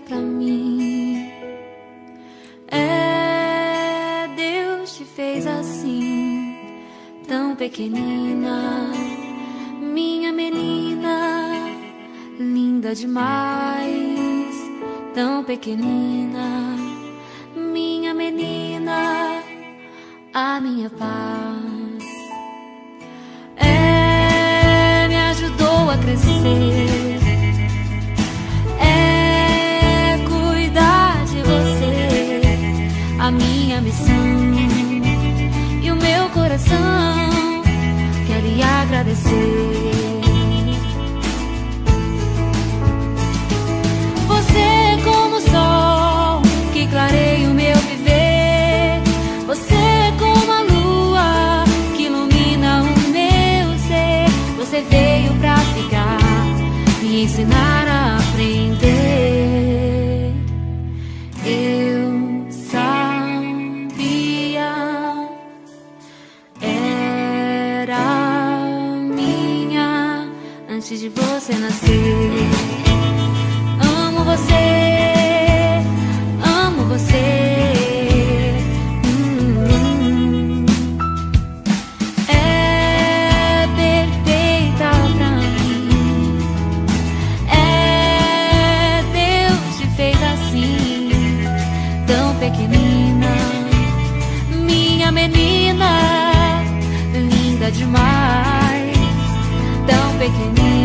pra mim. É, Deus te fez assim, tão pequenina, minha menina, linda demais, tão pequenina, minha menina, a minha paz. É, me ajudou a crescer. A minha missão e o meu coração quer lhe agradecer. de você nascer. Amo você, amo você. Hum, é perfeita pra mim. É Deus te fez assim, tão pequenina, minha menina, linda demais tão pequenina.